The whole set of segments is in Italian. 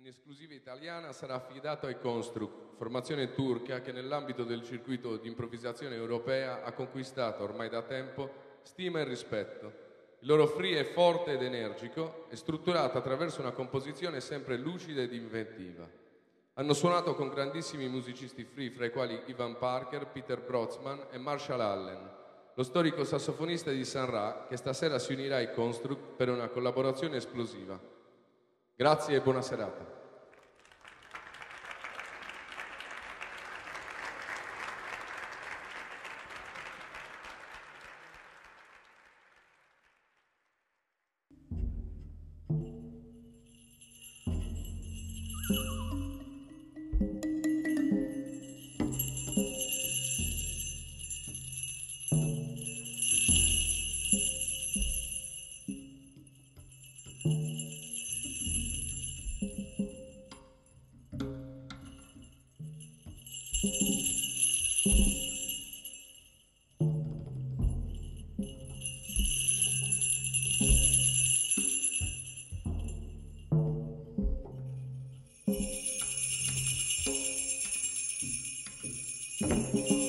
in esclusiva italiana sarà affidato ai Construct, formazione turca che nell'ambito del circuito di improvvisazione europea ha conquistato ormai da tempo stima e rispetto. Il loro free è forte ed energico e strutturato attraverso una composizione sempre lucida ed inventiva. Hanno suonato con grandissimi musicisti free, fra i quali Ivan Parker, Peter Brotzman e Marshall Allen, lo storico sassofonista di San Ra, che stasera si unirà ai Construct per una collaborazione esplosiva. Grazie e buona serata. Música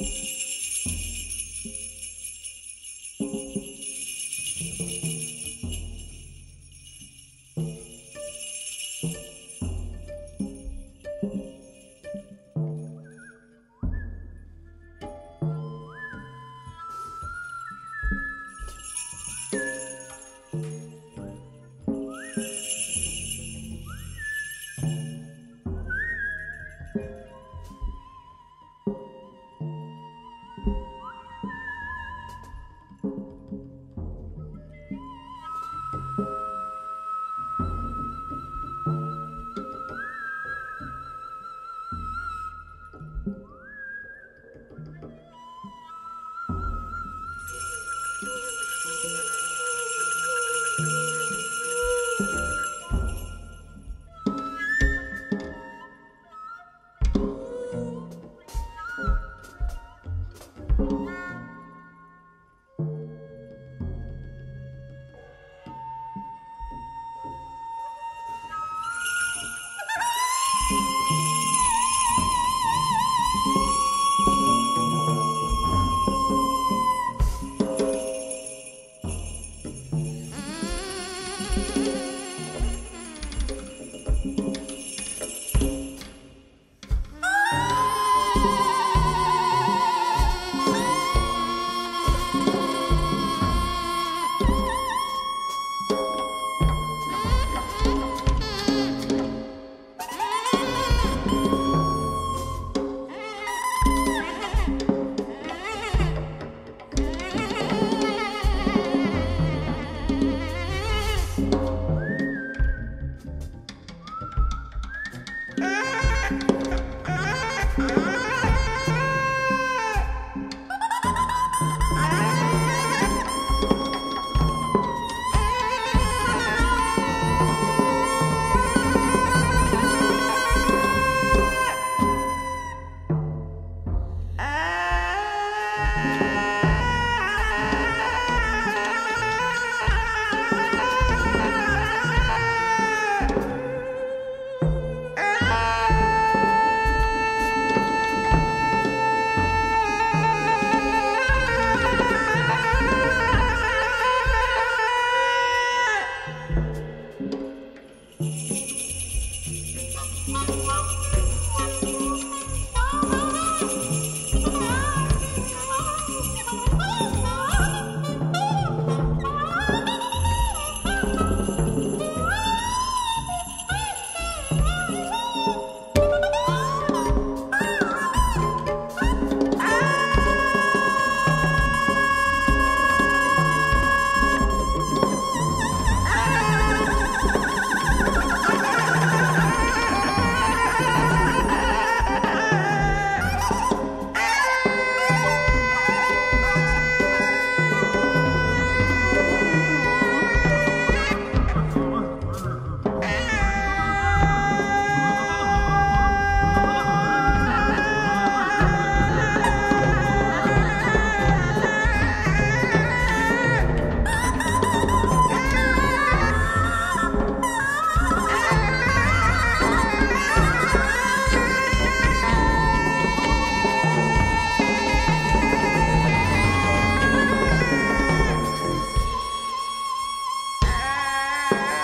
Bye.